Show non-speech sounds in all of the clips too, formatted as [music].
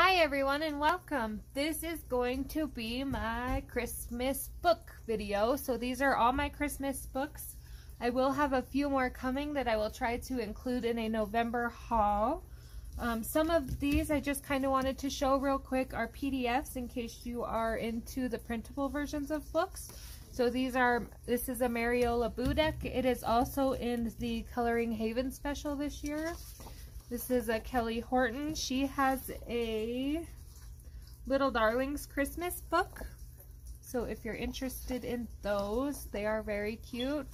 Hi everyone and welcome. This is going to be my Christmas book video. So these are all my Christmas books. I will have a few more coming that I will try to include in a November haul. Um, some of these I just kind of wanted to show real quick are PDFs in case you are into the printable versions of books. So these are, this is a Mariola Budek. It is also in the Coloring Haven special this year. This is a Kelly Horton. She has a Little Darlings Christmas book. So if you're interested in those, they are very cute.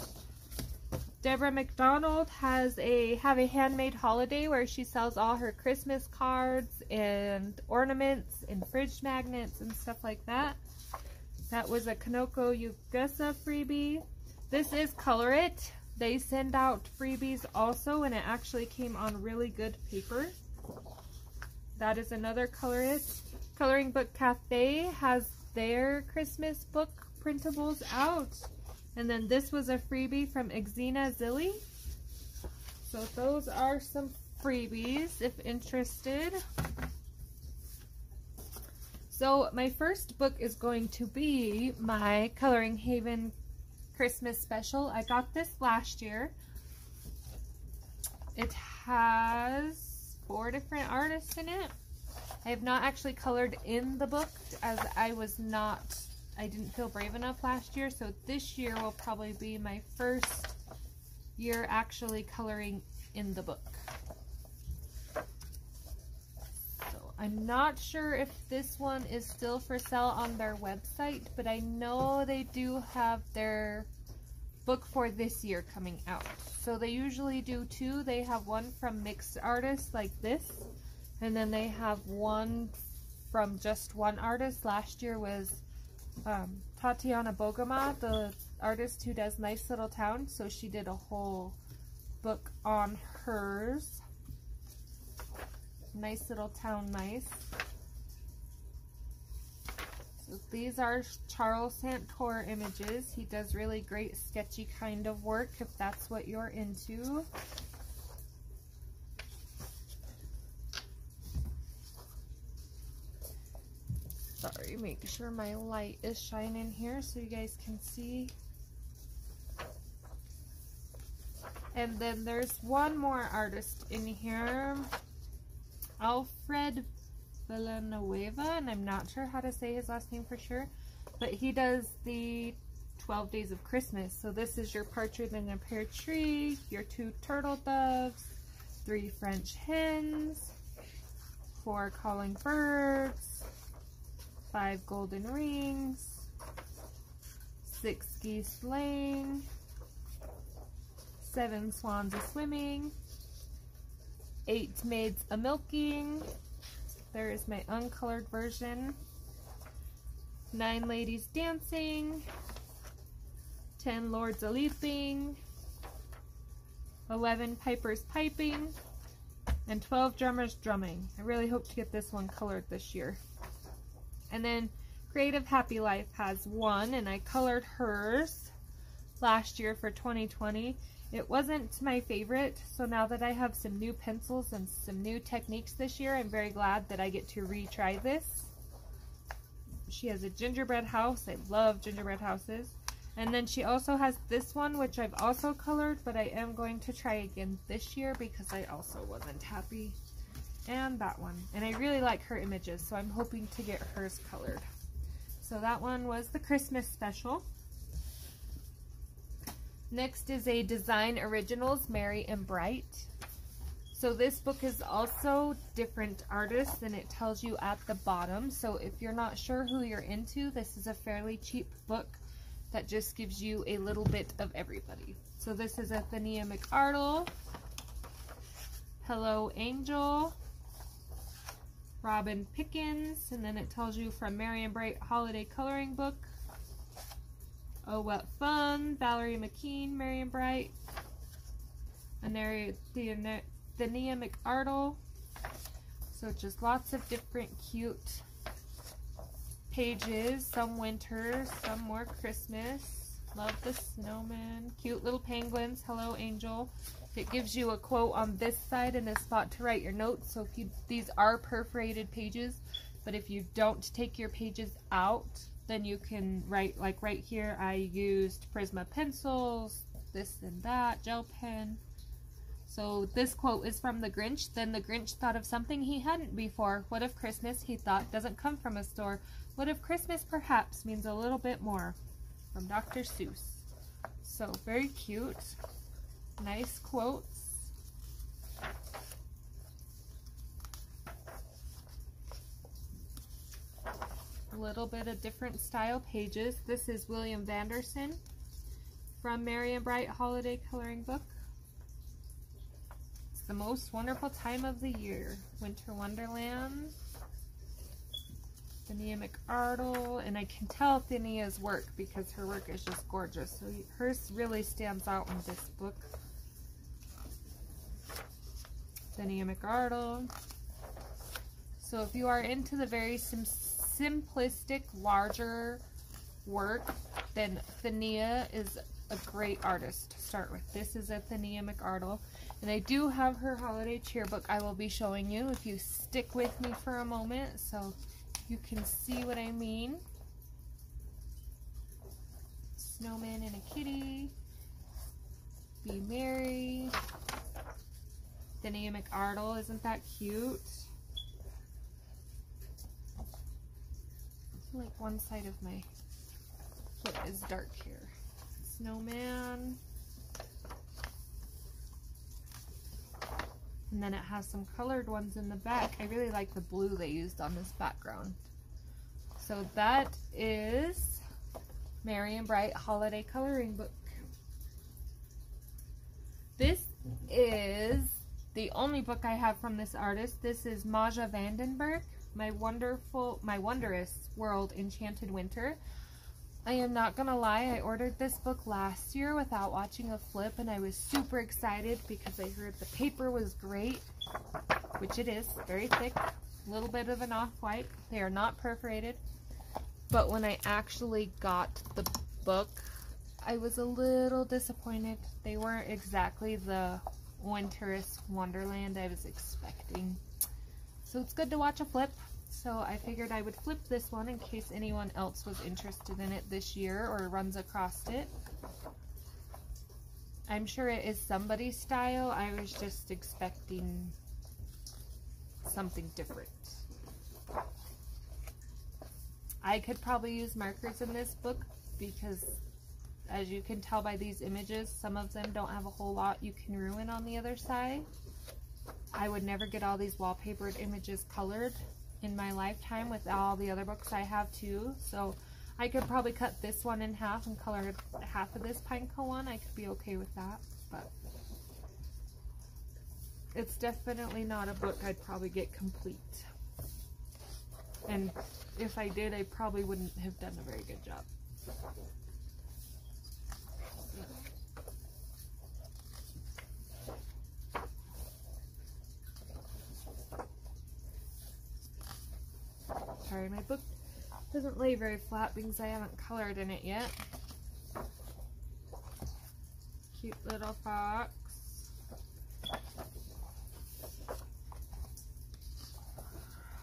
Deborah McDonald has a have a handmade holiday where she sells all her Christmas cards and ornaments and fridge magnets and stuff like that. That was a Kanoko Egusa freebie. This is Color It. They send out freebies also, and it actually came on really good paper. That is another Color It. Coloring Book Cafe has their Christmas book printables out. And then this was a freebie from Exina Zilly. So those are some freebies if interested. So my first book is going to be my Coloring Haven Christmas special. I got this last year. It has four different artists in it. I have not actually colored in the book as I was not, I didn't feel brave enough last year. So this year will probably be my first year actually coloring in the book. I'm not sure if this one is still for sale on their website, but I know they do have their book for this year coming out. So they usually do two. They have one from mixed artists like this, and then they have one from just one artist. Last year was um, Tatiana Bogema, the artist who does Nice Little Town, so she did a whole book on hers. Nice little town mice. So these are Charles Santore images. He does really great sketchy kind of work if that's what you're into. Sorry, make sure my light is shining here so you guys can see. And then there's one more artist in here. Alfred Villanueva, and I'm not sure how to say his last name for sure, but he does the 12 Days of Christmas. So this is your partridge in a pear tree, your two turtle doves, three French hens, four calling birds, five golden rings, six geese laying, seven swans a swimming, eight maids a milking. There is my uncolored version. Nine ladies dancing. Ten lords a leaping. Eleven pipers piping. And 12 drummers drumming. I really hope to get this one colored this year. And then Creative Happy Life has one, and I colored hers last year for 2020. It wasn't my favorite, so now that I have some new pencils and some new techniques this year, I'm very glad that I get to retry this. She has a gingerbread house. I love gingerbread houses. And then she also has this one, which I've also colored, but I am going to try again this year because I also wasn't happy. And that one. And I really like her images, so I'm hoping to get hers colored. So that one was the Christmas special. Next is a Design Originals, Merry and Bright. So this book is also different artists and it tells you at the bottom. So if you're not sure who you're into, this is a fairly cheap book that just gives you a little bit of everybody. So this is Athenia McArdle, Hello Angel, Robin Pickens, and then it tells you from and Bright Holiday Coloring Book, Oh What Fun, Valerie McKeehan, Marion Bright, Anaria Thaneeya McArdle. So just lots of different cute pages. Some winter, some more Christmas. Love the snowman. Cute little penguins. Hello, Angel. It gives you a quote on this side and a spot to write your notes. So if you, these are perforated pages, but if you don't take your pages out, then you can write, like right here, I used Prisma pencils, this and that, gel pen. So this quote is from the Grinch. Then the Grinch thought of something he hadn't before. What if Christmas, he thought, doesn't come from a store? What if Christmas perhaps means a little bit more? From Dr. Seuss. So very cute. Nice quotes. A little bit of different style pages. This is William Vanderson from Merry and Bright Holiday Coloring Book. It's the most wonderful time of the year. Winter Wonderland. Thaneeya McArdle, and I can tell Thaneeya's work because her work is just gorgeous. So hers really stands out in this book. Thaneeya McArdle. So if you are into the very sim simplistic, larger work, then Thaneeya is a great artist to start with. This is a Thaneeya McArdle. And I do have her holiday cheer book I will be showing you if you stick with me for a moment so you can see what I mean. Snowman and a kitty. Be merry. Thaneeya McArdle, isn't that cute? Like one side of my foot is dark here. Snowman. And then it has some colored ones in the back. I really like the blue they used on this background. So that is Merry and Bright Holiday Coloring Book. This is the only book I have from this artist. This is Maja Vandenberg, My Wonderful, My Wondrous World Enchanted Winter. I am not gonna lie, I ordered this book last year without watching a flip and I was super excited because I heard the paper was great, which it is, very thick, a little bit of an off-white. They are not perforated, but when I actually got the book, I was a little disappointed. They weren't exactly the winterous wonderland I was expecting. So it's good to watch a flip. So I figured I would flip this one in case anyone else was interested in it this year or runs across it. I'm sure it is somebody's style. I was just expecting something different. I could probably use markers in this book because as you can tell by these images, some of them don't have a whole lot you can ruin on the other side. I would never get all these wallpapered images colored in my lifetime with all the other books I have too. So I could probably cut this one in half and color half of this Pineco one. I could be okay with that. But it's definitely not a book I'd probably get complete. And if I did, I probably wouldn't have done a very good job. Sorry, my book doesn't lay very flat because I haven't colored in it yet. Cute little fox.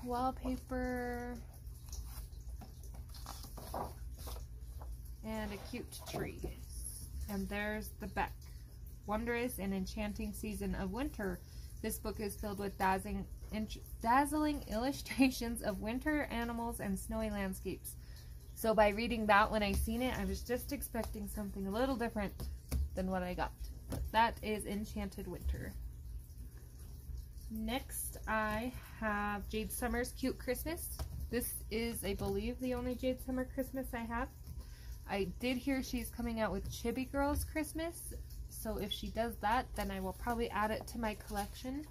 Wallpaper. And a cute tree. And there's the back. Wondrous and enchanting season of winter. This book is filled with dazzling dazzling illustrations of winter animals and snowy landscapes. So by reading that when I seen it, I was just expecting something a little different than what I got. But that is Enchanted Winter. Next, I have Jade Summer's Cute Christmas. This is, I believe, the only Jade Summer Christmas I have. I did hear she's coming out with Chibi Girls Christmas, so if she does that, then I will probably add it to my collection.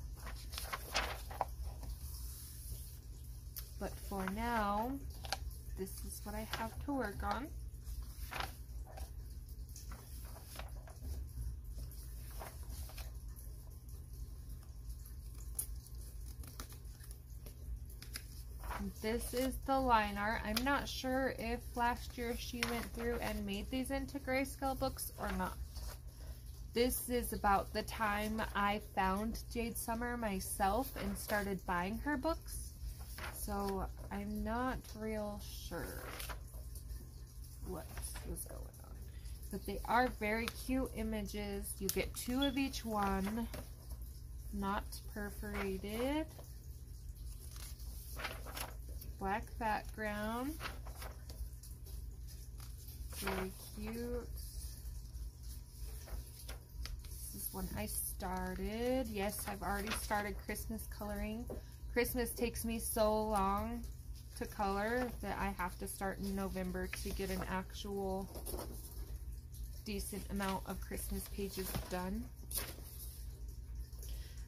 But for now, this is what I have to work on. This is the line art. I'm not sure if last year she went through and made these into grayscale books or not. This is about the time I found Jade Summer myself and started buying her books. So I'm not real sure what was going on. But they are very cute images. You get two of each one, not perforated. Black background. Very cute. This is one I started. Yes, I've already started Christmas coloring. Christmas takes me so long to color that I have to start in November to get an actual decent amount of Christmas pages done.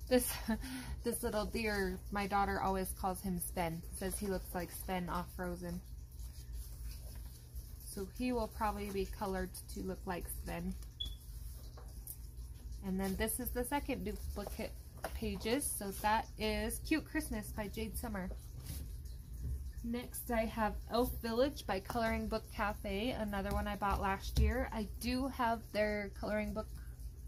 This [laughs] this little deer, my daughter always calls him Sven. Says he looks like Sven off Frozen. So he will probably be colored to look like Sven. And then this is the second duplicate pages. So that is Cute Christmas by Jade Summer. Next I have Elf Village by Coloring Book Cafe, another one I bought last year. I do have their coloring book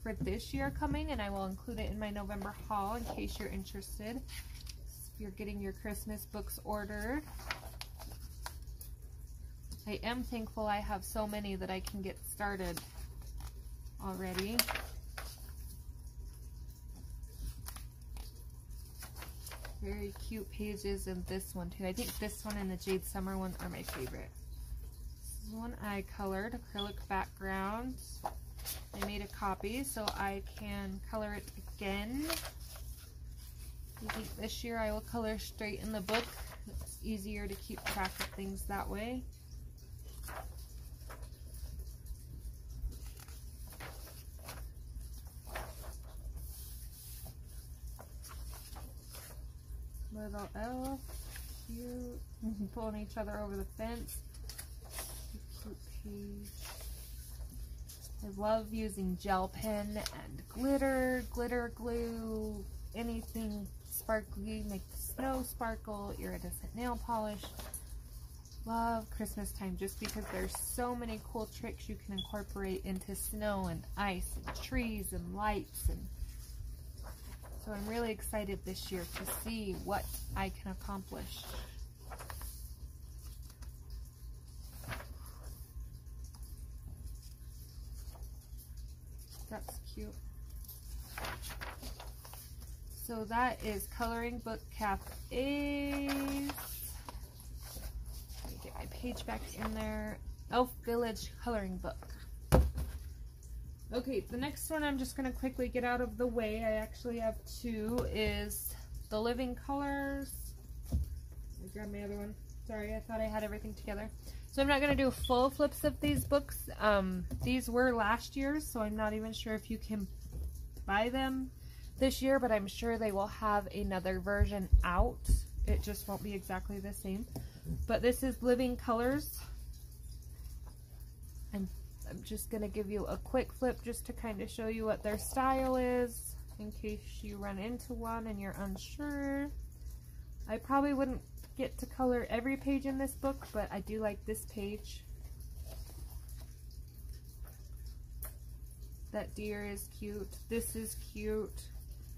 for this year coming and I will include it in my November haul in case you're interested. If you're getting your Christmas books ordered. I am thankful I have so many that I can get started already. Very cute pages in this one too. I think this one and the Jade Summer one are my favorite. This is one I colored, acrylic background. I made a copy so I can color it again. I think this year I will color straight in the book. It's easier to keep track of things that way. Little elf, cute, pulling each other over the fence. I love using gel pen and glitter, glitter glue, anything sparkly, make the snow sparkle, iridescent nail polish. Love Christmas time just because there's so many cool tricks you can incorporate into snow and ice and trees and lights and so I'm really excited this year to see what I can accomplish. That's cute. So that is Coloring Book Cafe. Let me get my page back in there. Elf Village Coloring Book. Okay, the next one I'm just going to quickly get out of the way. I actually have two is The Living Colors. I grab my other one. Sorry, I thought I had everything together. So I'm not going to do full flips of these books. Um, these were last year's, so I'm not even sure if you can buy them this year, but I'm sure they will have another version out. It just won't be exactly the same. But this is Living Colors. I'm I'm just going to give you a quick flip just to kind of show you what their style is in case you run into one and you're unsure. I probably wouldn't get to color every page in this book, but I do like this page. That deer is cute. This is cute.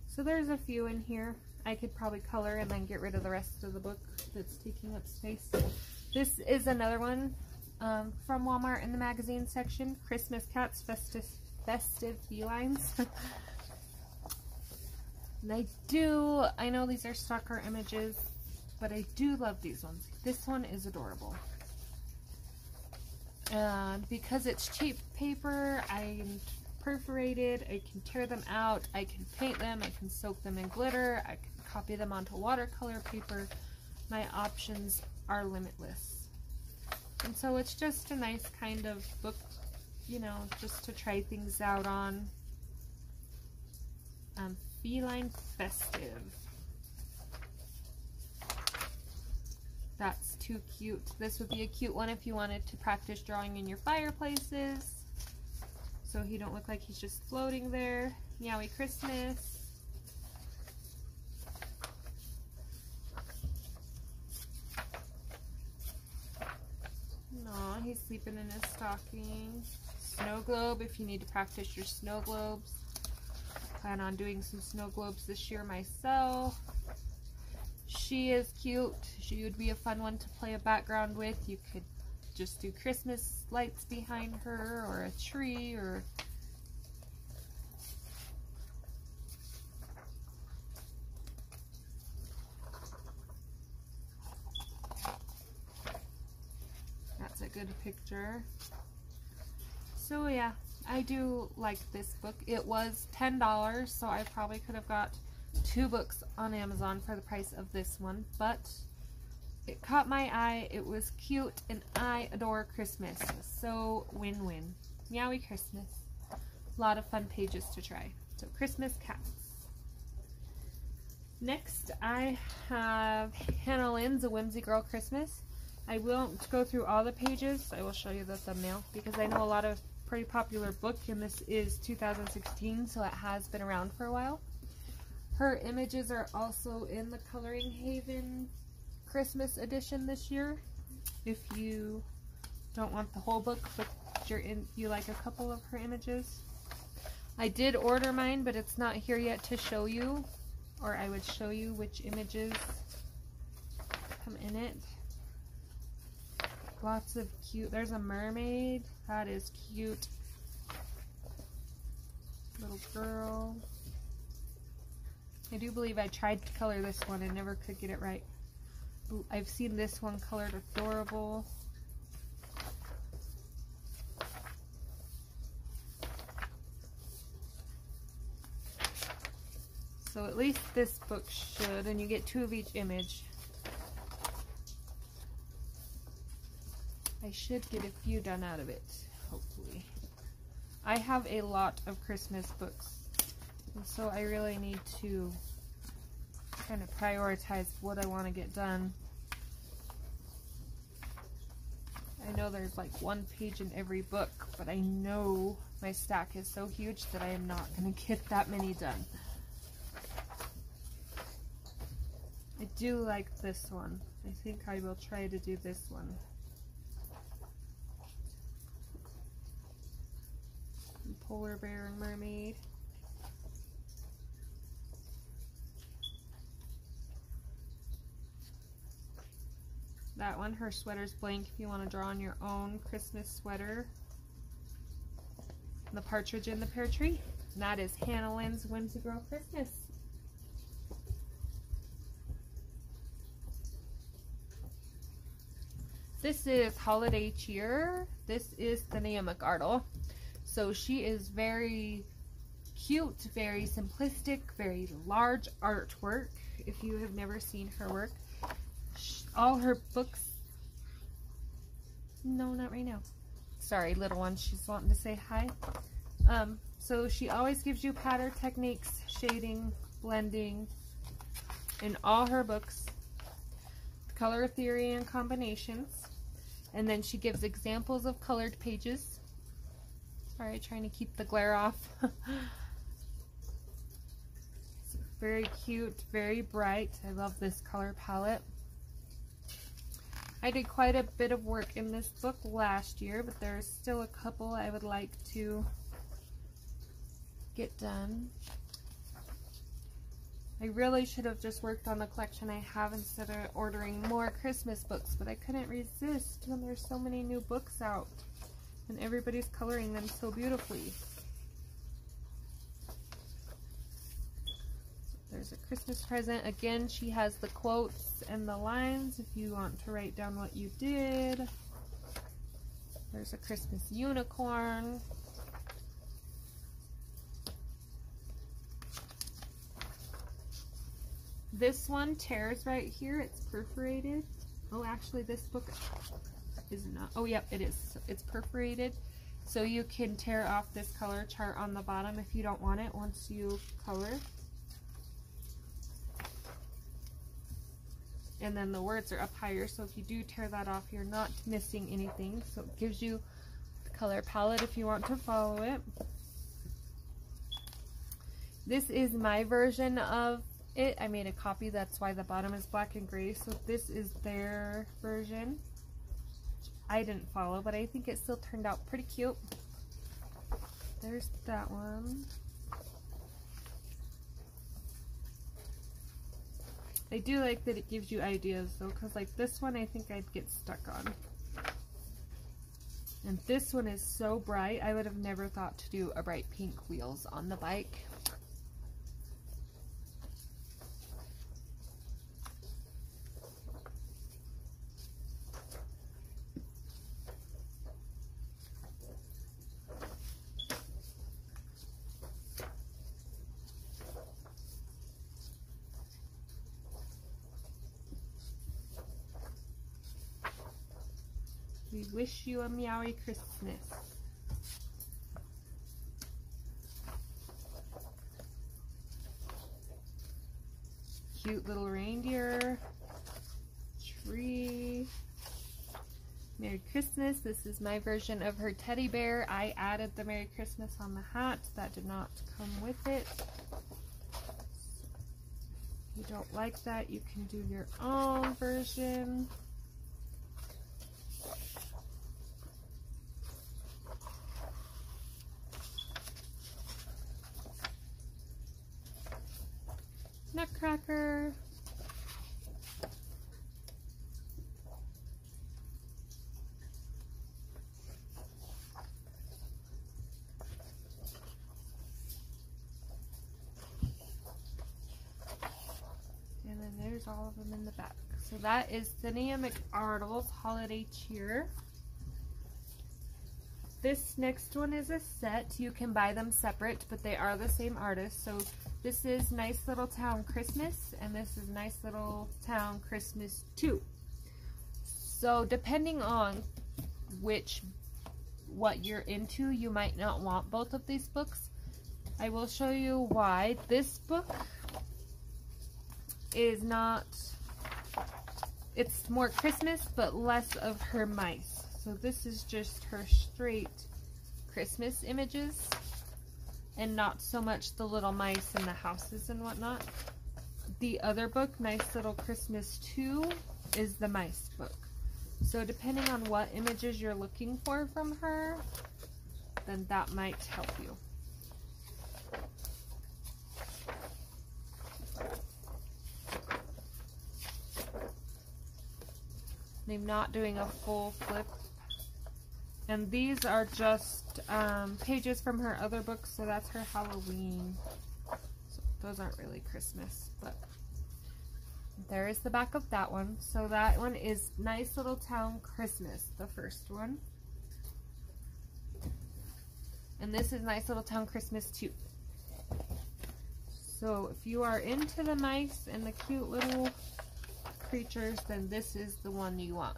So there's a few in here. I could probably color and then get rid of the rest of the book that's taking up space. This is another one um, from Walmart in the magazine section. Christmas Cats Festive, festive Felines. [laughs] and I do, I know these are stocker images, but I do love these ones. This one is adorable. And because it's cheap paper, I perforated, I can tear them out, I can paint them, I can soak them in glitter, I can copy them onto watercolor paper. My options are limitless. And so it's just a nice kind of book, you know, just to try things out on. Um, Feline Festive. That's too cute. This would be a cute one if you wanted to practice drawing in your fireplaces. So he don't look like he's just floating there. Meowie Christmas. he's sleeping in his stocking. snow globe if you need to practice your snow globes. Plan on doing some snow globes this year myself. She is cute. She would be a fun one to play a background with. You could just do Christmas lights behind her or a tree or That's a good picture. So yeah, I do like this book. It was $10, so I probably could have got two books on Amazon for the price of this one, but it caught my eye. It was cute, and I adore Christmas. So win-win. Meowie Christmas. A lot of fun pages to try. So Christmas cats. Next, I have Hannah Lynn's A Whimsy Girl Christmas. I won't go through all the pages. I will show you the thumbnail because I know a lot of pretty popular book and this is 2016 so it has been around for a while. Her images are also in the Coloring Haven Christmas edition this year. If you don't want the whole book but you're in, you like a couple of her images. I did order mine but it's not here yet to show you or I would show you which images come in it. Lots of cute, there's a mermaid, that is cute. Little girl. I do believe I tried to color this one and never could get it right. I've seen this one colored adorable. So at least this book should, and you get two of each image. I should get a few done out of it, hopefully. I have a lot of Christmas books, and so I really need to kind of prioritize what I want to get done. I know there's like one page in every book, but I know my stack is so huge that I am not going [laughs] to get that many done. I do like this one. I think I will try to do this one. Polar bear and mermaid. That one, her sweater's blank if you want to draw on your own Christmas sweater. The partridge in the pear tree. And that is Hannah Lynn's Whimsy Girl Christmas. This is Holiday Cheer. This is Thaneeya McArdle. So she is very cute, very simplistic, very large artwork. If you have never seen her work, all her books. No, not right now. Sorry, little one. She's wanting to say hi. Um, so she always gives you pattern techniques, shading, blending in all her books, color theory and combinations. And then she gives examples of colored pages Sorry, trying to keep the glare off. [laughs] very cute, very bright. I love this color palette. I did quite a bit of work in this book last year, but there's still a couple I would like to get done. I really should have just worked on the collection I have instead of ordering more Christmas books, but I couldn't resist when there's so many new books out. And everybody's coloring them so beautifully. There's a Christmas present. Again, she has the quotes and the lines if you want to write down what you did. There's a Christmas unicorn. This one tears right here. It's perforated. Oh, actually, this book is not, oh yep, it is. It's perforated. So you can tear off this color chart on the bottom if you don't want it once you color. And then the words are up higher, so if you do tear that off, you're not missing anything. So it gives you the color palette if you want to follow it. This is my version of it. I made a copy, that's why the bottom is black and gray. So this is their version. I didn't follow, but I think it still turned out pretty cute. there's that one. I do like that it gives you ideas though, because like this one I think I'd get stuck on. And this one is so bright, I would have never thought to do a bright pink wheels on the bike. We wish you a meowy Christmas. Cute little reindeer, tree. Merry Christmas. This is my version of her teddy bear. I added the Merry Christmas on the hat. That did not come with it. If you don't like that, you can do your own version. Nutcracker. And then there's all of them in the back. So that is Cynthia McArdle's Holiday Cheer. This next one is a set. You can buy them separate, but they are the same artist. So this is Nice Little Town Christmas, and this is Nice Little Town Christmas 2. So depending on which, what you're into, you might not want both of these books. I will show you why. This book is not, it's more Christmas, but less of her mice. So this is just her straight Christmas images and not so much the little mice and the houses and whatnot. The other book, Nice Little Christmas 2, is the mice book. So depending on what images you're looking for from her, then that might help you. I'm not doing a full flip and these are just um, pages from her other books, so that's her Halloween. So those aren't really Christmas, but there is the back of that one. So that one is Nice Little Town Christmas, the first one. And this is Nice Little Town Christmas too. So if you are into the mice and the cute little creatures, then this is the one you want.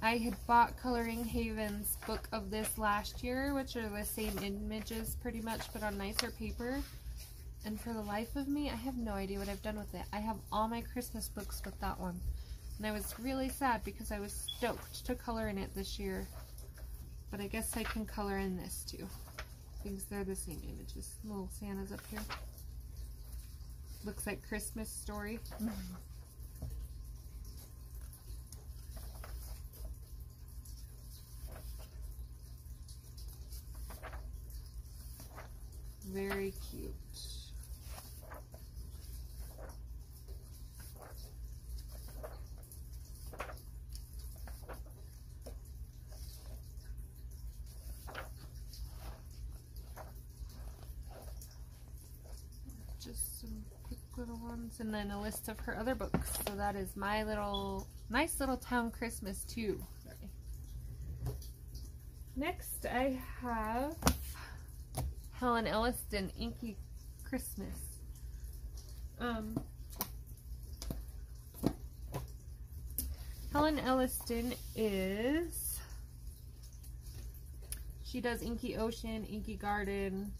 I had bought Coloring Haven's book of this last year, which are the same images pretty much, but on nicer paper. And for the life of me, I have no idea what I've done with it. I have all my Christmas books with that one. And I was really sad because I was stoked to color in it this year. But I guess I can color in this too. Because they're the same images. Little Santa's up here. Looks like Christmas story. Very cute. Just some quick and then a list of her other books. So that is my little, nice little town Christmas too. Sorry. Next I have Helen Elliston Inky Christmas. Um, Helen Elliston is, she does Inky Ocean, Inky Garden,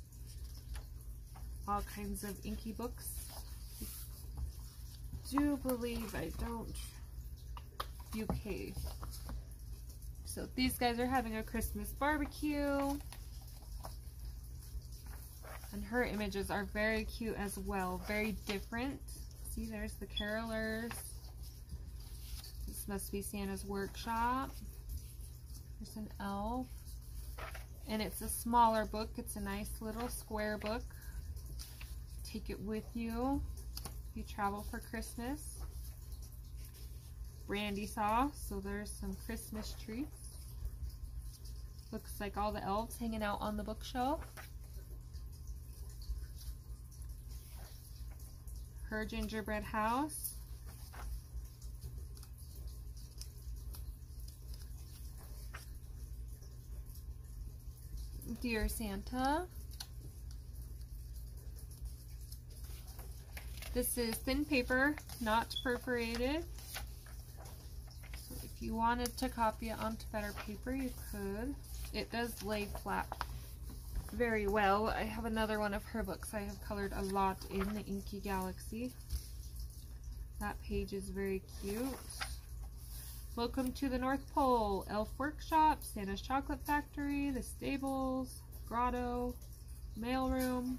all kinds of Inky books. Do believe I don't UK. So these guys are having a Christmas barbecue. And her images are very cute as well. Very different. See, there's the carolers. This must be Santa's workshop. There's an elf. And it's a smaller book. It's a nice little square book. Take it with you you travel for Christmas. Brandy sauce, so there's some Christmas treats. Looks like all the elves hanging out on the bookshelf. Her gingerbread house. Dear Santa. This is thin paper, not perforated. So if you wanted to copy it onto better paper, you could. It does lay flat very well. I have another one of her books I have colored a lot in, The Inky Galaxy. That page is very cute. Welcome to the North Pole, Elf Workshop, Santa's Chocolate Factory, The Stables, Grotto, Mailroom.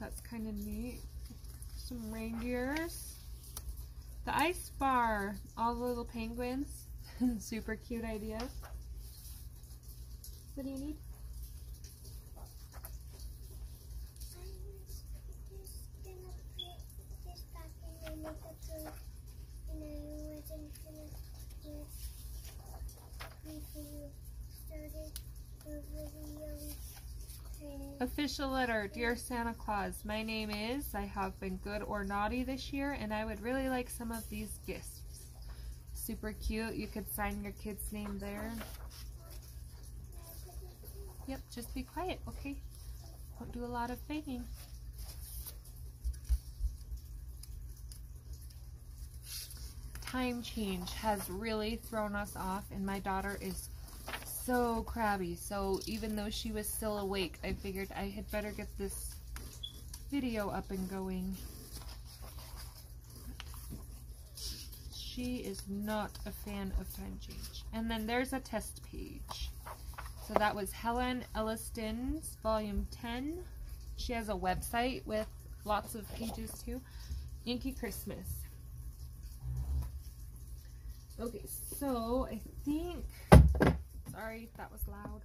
That's kind of neat. Some reindeers. The ice bar, all the little penguins. [laughs] Super cute idea. What do you need? Official letter, Dear Santa Claus, my name is, I have been good or naughty this year, and I would really like some of these gifts. Super cute, you could sign your kid's name there. Yep, just be quiet, okay? Don't do a lot of banging. Time change has really thrown us off, and my daughter is so crabby. So even though she was still awake, I figured I had better get this video up and going. She is not a fan of time change. And then there's a test page. So that was Helen Elliston's volume 10. She has a website with lots of pages too. Inky Christmas. Okay, so I think Sorry if that was loud.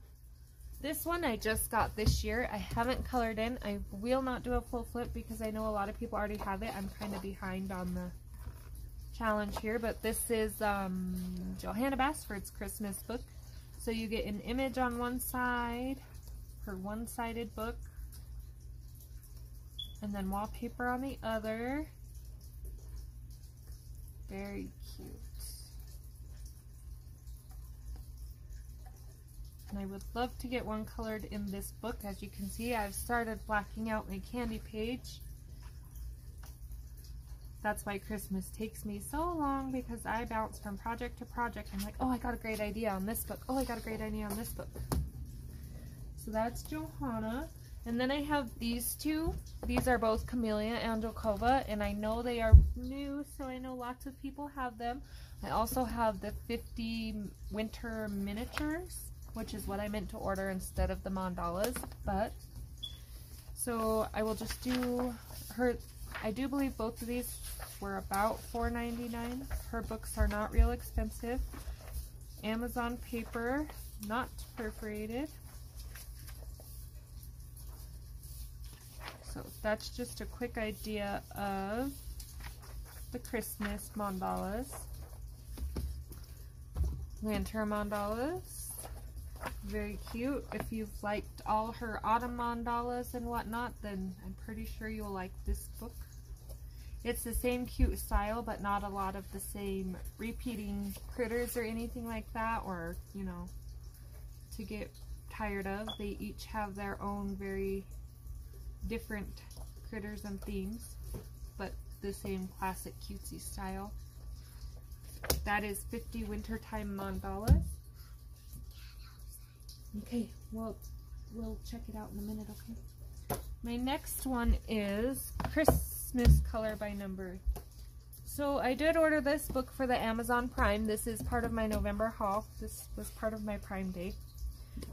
This one I just got this year. I haven't colored in. I will not do a full flip because I know a lot of people already have it. I'm kind of behind on the challenge here, but this is um, Johanna Basford's Christmas book. So you get an image on one side, her one-sided book, and then wallpaper on the other. Very cute. And I would love to get one colored in this book. As you can see, I've started blacking out my candy page. That's why Christmas takes me so long because I bounce from project to project. I'm like, oh, I got a great idea on this book. Oh, I got a great idea on this book. So that's Johanna. And then I have these two. These are both Camellia and Jokova, and I know they are new, so I know lots of people have them. I also have the 50 winter miniatures which is what I meant to order instead of the mandalas, but so I will just do her, I do believe both of these were about $4.99. Her books are not real expensive. Amazon paper, not perforated. So that's just a quick idea of the Christmas mandalas. Lantern mandalas very cute. If you've liked all her autumn mandalas and whatnot, then I'm pretty sure you'll like this book. It's the same cute style, but not a lot of the same repeating critters or anything like that, or, you know, to get tired of. They each have their own very different critters and themes, but the same classic cutesy style. That is 50 Wintertime Mandalas. Okay, well, we'll check it out in a minute, okay? My next one is Christmas Color by Number. So I did order this book for the Amazon Prime. This is part of my November haul. This was part of my Prime Day.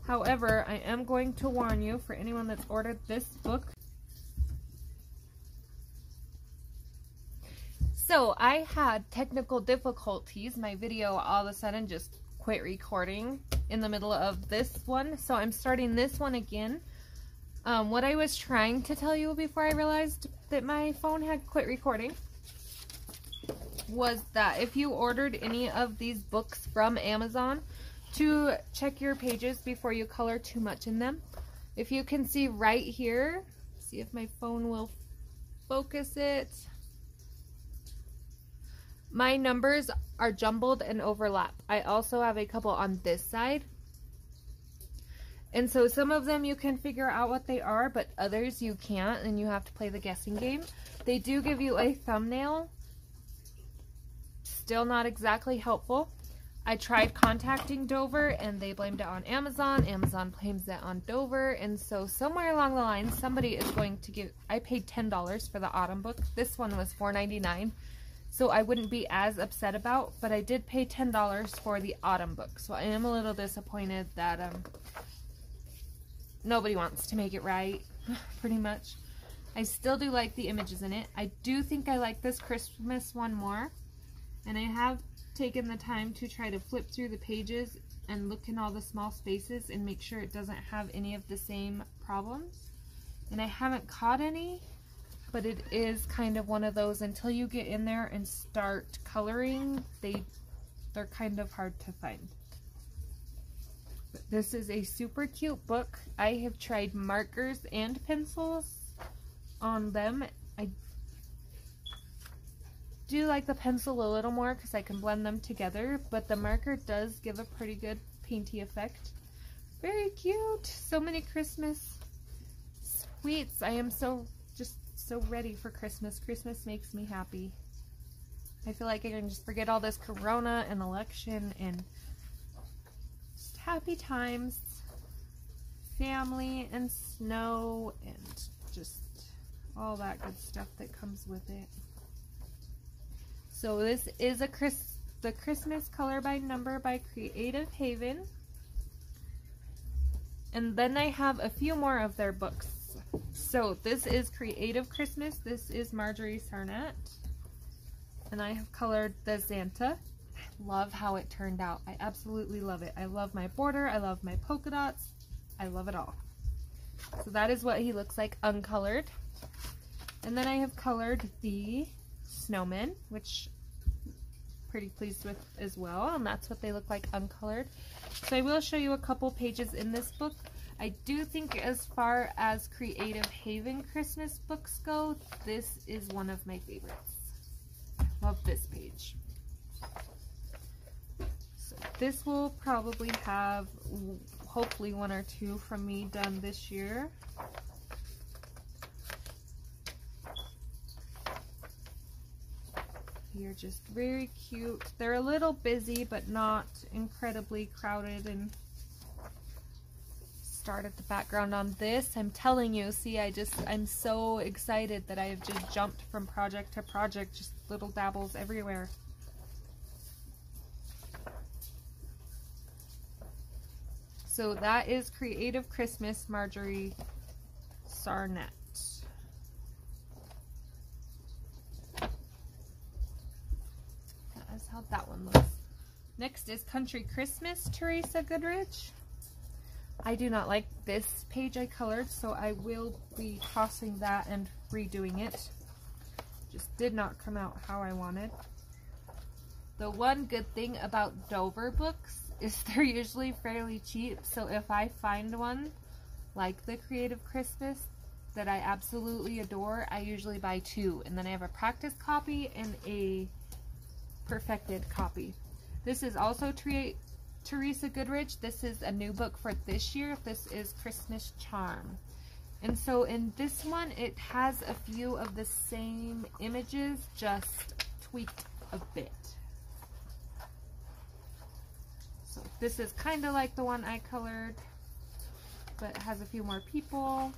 However, I am going to warn you for anyone that's ordered this book. So I had technical difficulties. My video all of a sudden just quit recording in the middle of this one. So I'm starting this one again. Um, what I was trying to tell you before I realized that my phone had quit recording was that if you ordered any of these books from Amazon, to check your pages before you color too much in them. If you can see right here, see if my phone will focus it. My numbers are jumbled and overlap. I also have a couple on this side. And so some of them you can figure out what they are, but others you can't, and you have to play the guessing game. They do give you a thumbnail. Still not exactly helpful. I tried contacting Dover and they blamed it on Amazon. Amazon blames it on Dover. And so somewhere along the line, somebody is going to give, I paid $10 for the autumn book. This one was $4.99. So I wouldn't be as upset about, but I did pay $10 for the autumn book. So I am a little disappointed that um, nobody wants to make it right, [laughs] pretty much. I still do like the images in it. I do think I like this Christmas one more. And I have taken the time to try to flip through the pages and look in all the small spaces and make sure it doesn't have any of the same problems. And I haven't caught any, but it is kind of one of those until you get in there and start coloring, they, they're kind of hard to find. But this is a super cute book. I have tried markers and pencils on them. I do like the pencil a little more because I can blend them together, but the marker does give a pretty good painty effect. Very cute. So many Christmas sweets. I am so, so ready for Christmas. Christmas makes me happy. I feel like I can just forget all this corona and election and just happy times, family and snow and just all that good stuff that comes with it. So this is a Chris, the Christmas Color by Number by Creative Haven. And then I have a few more of their books. So this is Creative Christmas. This is Marjorie Sarnat. And I have colored the Santa. I love how it turned out. I absolutely love it. I love my border. I love my polka dots. I love it all. So that is what he looks like uncolored. And then I have colored the snowman, which I'm pretty pleased with as well. And that's what they look like uncolored. So I will show you a couple pages in this book. I do think as far as Creative Haven Christmas books go, this is one of my favorites. Love this page. So this will probably have hopefully one or two from me done this year. You're just very cute. They're a little busy, but not incredibly crowded and start at the background on this. I'm telling you, see, I just, I'm so excited that I have just jumped from project to project, just little dabbles everywhere. So that is Creative Christmas Marjorie Sarnat. That is how that one looks. Next is Country Christmas, Teresa Goodridge. I do not like this page I colored, so I will be tossing that and redoing it. Just did not come out how I wanted. The one good thing about Dover books [laughs] is they're usually fairly cheap, so if I find one like the Creative Christmas that I absolutely adore, I usually buy two, and then I have a practice copy and a perfected copy. This is also Teresa Goodridge. This is a new book for this year. This is Christmas Charm. And so in this one, it has a few of the same images, just tweaked a bit. So this is kind of like the one I colored, but has a few more people.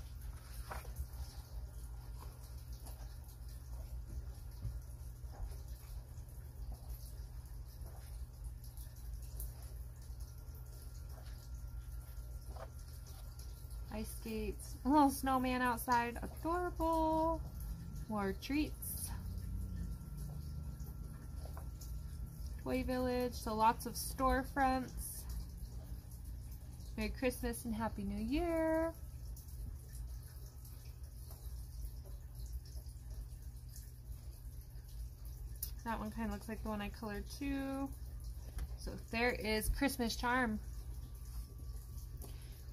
A little snowman outside, adorable, more treats, toy village, so lots of storefronts, Merry Christmas and Happy New Year. That one kind of looks like the one I colored too. So there is Christmas Charm.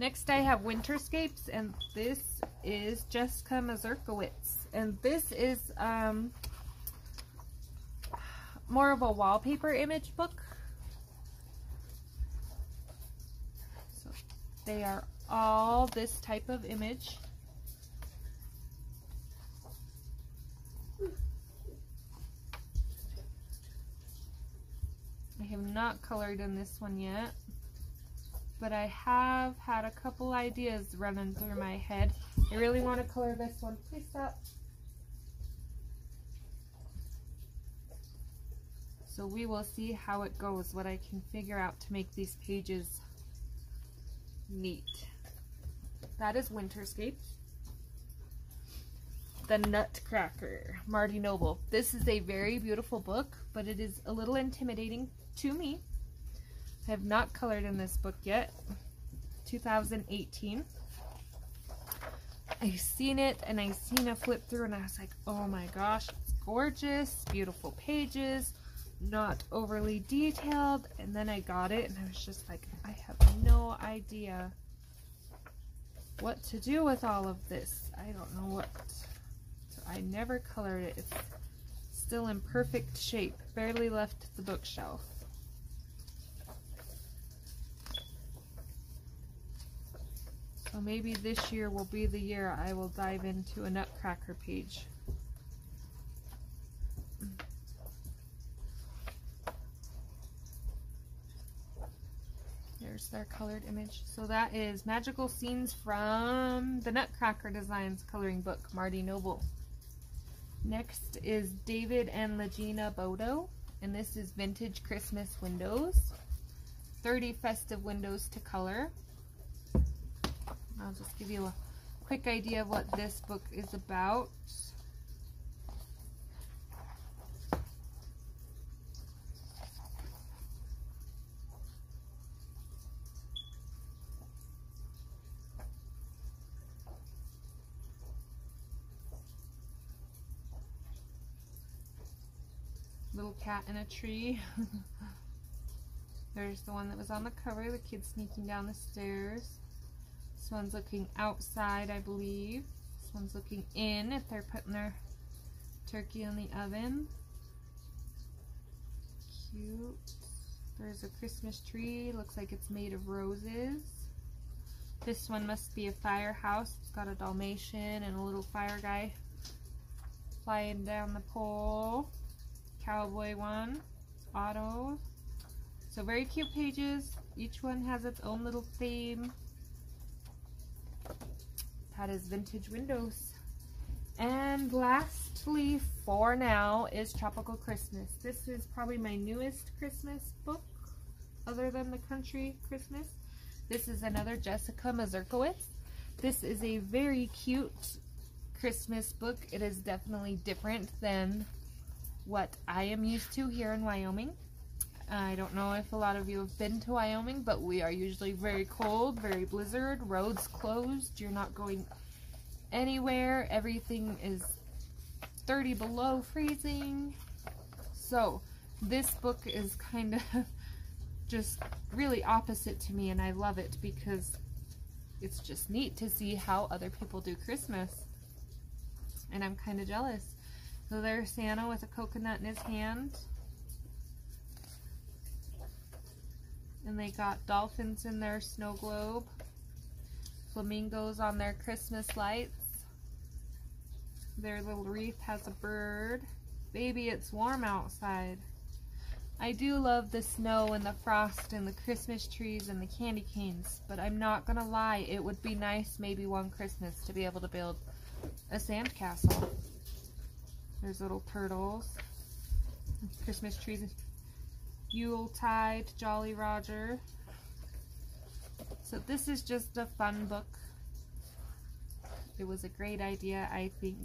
Next I have Winterscapes and this is Jessica Mazurkiewicz. And this is um, more of a wallpaper image book. So they are all this type of image. I have not colored in this one yet, but I have had a couple ideas running through my head. I really want to color this one. Please stop. So we will see how it goes, what I can figure out to make these pages neat. That is Winterscape. The Nutcracker, Marty Noble. This is a very beautiful book, but it is a little intimidating to me. I have not colored in this book yet. 2018. I seen it and I seen a flip through and I was like, oh my gosh, it's gorgeous, beautiful pages, not overly detailed. And then I got it and I was just like, I have no idea what to do with all of this. I don't know what. So I never colored it. It's still in perfect shape, barely left the bookshelf. So maybe this year will be the year I will dive into a Nutcracker page. There's their colored image. So that is Magical Scenes from the Nutcracker Designs coloring book, Marty Noble. Next is David and Legina Bodo, and this is Vintage Christmas Windows. 30 festive windows to color. I'll just give you a quick idea of what this book is about. Little cat in a tree. [laughs] There's the one that was on the cover, the kid sneaking down the stairs. This one's looking outside, I believe. This one's looking in if they're putting their turkey in the oven. Cute. There's a Christmas tree. Looks like it's made of roses. This one must be a firehouse. It's got a Dalmatian and a little fire guy flying down the pole. Cowboy one. Auto. So very cute pages. Each one has its own little theme. That is Vintage Windows. And lastly, for now, is Tropical Christmas. This is probably my newest Christmas book, other than the Country Christmas. This is another Jessica Mazurkiewicz. This is a very cute Christmas book. It is definitely different than what I am used to here in Wyoming. I don't know if a lot of you have been to Wyoming, but we are usually very cold, very blizzard, roads closed, you're not going anywhere, everything is 30 below freezing. So, this book is kind of [laughs] just really opposite to me, and I love it because it's just neat to see how other people do Christmas. And I'm kind of jealous. So there's Santa with a coconut in his hand. And they got dolphins in their snow globe. Flamingos on their Christmas lights. Their little wreath has a bird. Baby, it's warm outside. I do love the snow and the frost and the Christmas trees and the candy canes, but I'm not gonna lie, it would be nice maybe one Christmas to be able to build a sand castle. There's little turtles, Christmas trees Yuletide, Jolly Roger. So this is just a fun book. It was a great idea, I think.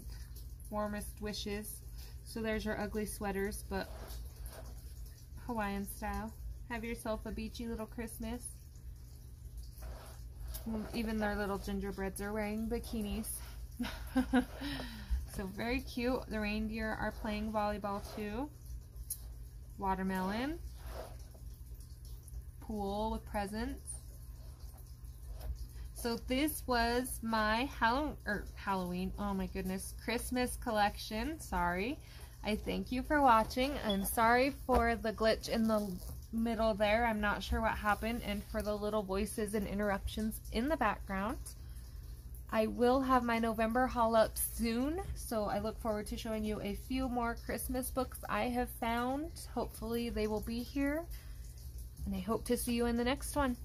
Warmest wishes. So there's your ugly sweaters, but Hawaiian style. Have yourself a beachy little Christmas. Mm, even their little gingerbreads are wearing bikinis. [laughs] so very cute. The reindeer are playing volleyball too. Watermelon. Pool with presents. So this was my er, Halloween, oh my goodness, Christmas collection. Sorry. I thank you for watching. I'm sorry for the glitch in the middle there. I'm not sure what happened and for the little voices and interruptions in the background. I will have my November haul up soon, so I look forward to showing you a few more Christmas books I have found. Hopefully they will be here, and I hope to see you in the next one.